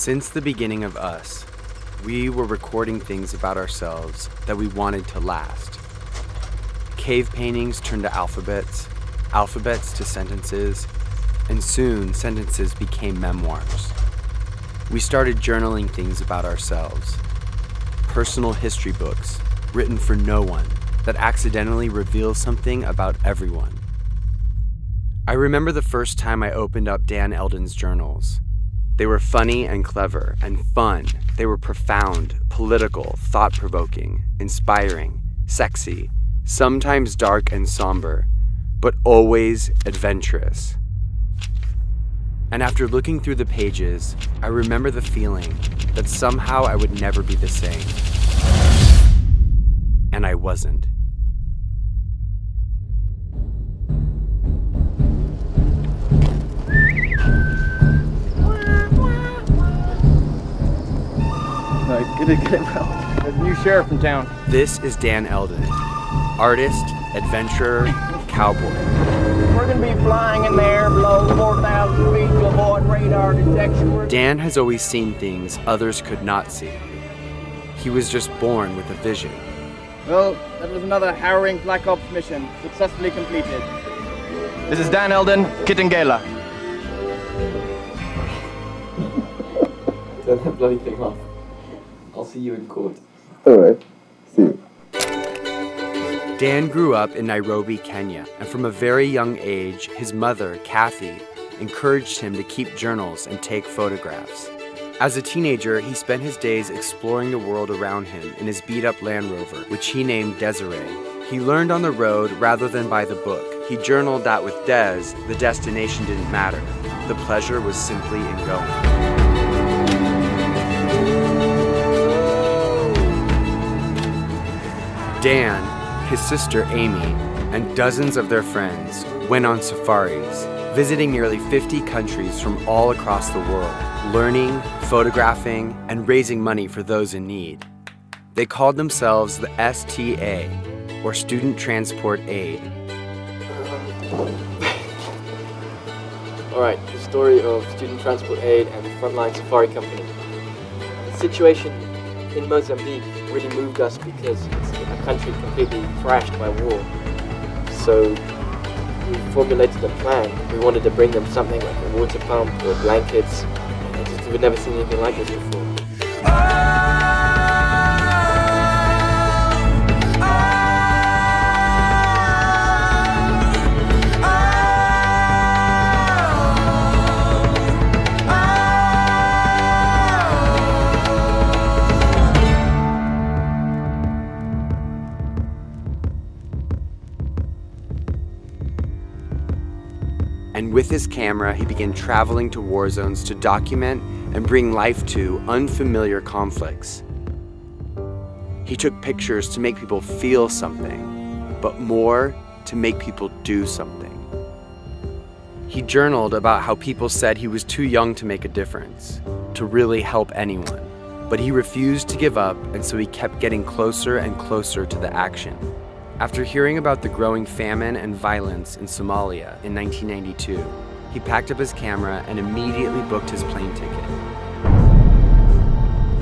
Since the beginning of us, we were recording things about ourselves that we wanted to last. Cave paintings turned to alphabets, alphabets to sentences, and soon sentences became memoirs. We started journaling things about ourselves, personal history books written for no one that accidentally reveal something about everyone. I remember the first time I opened up Dan Eldon's journals. They were funny and clever and fun. They were profound, political, thought provoking, inspiring, sexy, sometimes dark and somber, but always adventurous. And after looking through the pages, I remember the feeling that somehow I would never be the same. And I wasn't. No, get it, get it well. There's a new sheriff in town. This is Dan Eldon, artist, adventurer, cowboy. We're gonna be flying in the air below 4,000 feet to avoid radar detection. Dan has always seen things others could not see. He was just born with a vision. Well, that was another harrowing Black Ops mission, successfully completed. This is Dan Eldon, Kitengela. Turn that bloody thing off. I'll see you in court. Alright. See you. Dan grew up in Nairobi, Kenya, and from a very young age, his mother, Kathy, encouraged him to keep journals and take photographs. As a teenager, he spent his days exploring the world around him in his beat up Land Rover, which he named Desiree. He learned on the road rather than by the book. He journaled that with Des, the destination didn't matter. The pleasure was simply in going. Dan, his sister Amy, and dozens of their friends went on safaris, visiting nearly 50 countries from all across the world, learning, photographing, and raising money for those in need. They called themselves the STA, or Student Transport Aid. Alright, the story of Student Transport Aid and the Frontline Safari Company. The situation in Mozambique really moved us because country completely thrashed by war. So we formulated a plan. We wanted to bring them something like a water pump or blankets. We'd never seen anything like this before. And with his camera, he began traveling to war zones to document and bring life to unfamiliar conflicts. He took pictures to make people feel something, but more to make people do something. He journaled about how people said he was too young to make a difference, to really help anyone. But he refused to give up, and so he kept getting closer and closer to the action. After hearing about the growing famine and violence in Somalia in 1992, he packed up his camera and immediately booked his plane ticket.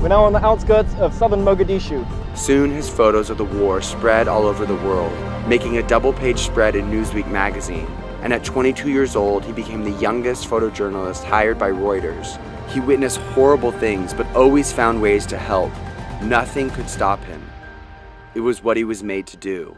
We're now on the outskirts of southern Mogadishu. Soon, his photos of the war spread all over the world, making a double page spread in Newsweek magazine. And at 22 years old, he became the youngest photojournalist hired by Reuters. He witnessed horrible things, but always found ways to help. Nothing could stop him. It was what he was made to do.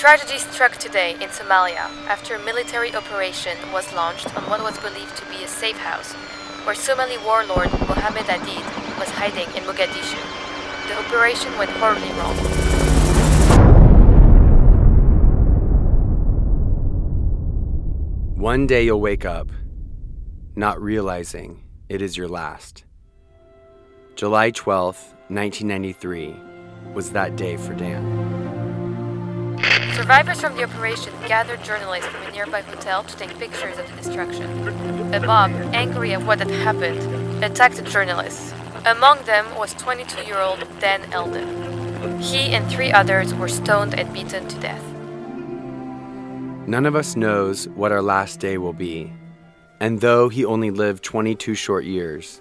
Tragedy struck today in Somalia after a military operation was launched on what was believed to be a safe house where Somali warlord Mohammed Aidid was hiding in Mogadishu. The operation went horribly wrong. One day you'll wake up, not realizing it is your last. July 12th, 1993, was that day for Dan. Survivors from the operation gathered journalists from a nearby hotel to take pictures of the destruction. A mob, angry at what had happened, attacked the journalists. Among them was 22 year old Dan Eldon. He and three others were stoned and beaten to death. None of us knows what our last day will be. And though he only lived 22 short years,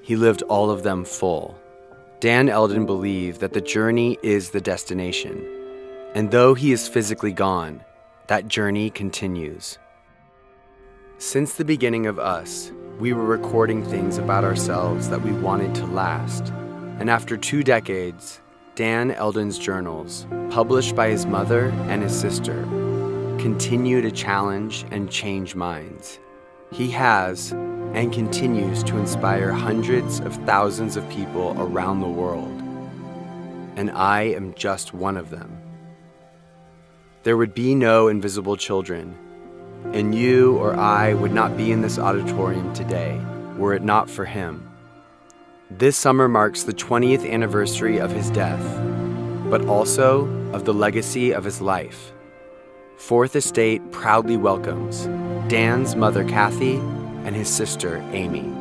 he lived all of them full. Dan Eldon believed that the journey is the destination. And though he is physically gone, that journey continues. Since the beginning of us, we were recording things about ourselves that we wanted to last. And after two decades, Dan Eldon's journals, published by his mother and his sister, continue to challenge and change minds. He has and continues to inspire hundreds of thousands of people around the world. And I am just one of them. There would be no invisible children, and you or I would not be in this auditorium today were it not for him. This summer marks the 20th anniversary of his death, but also of the legacy of his life. Fourth Estate proudly welcomes Dan's mother Kathy and his sister Amy.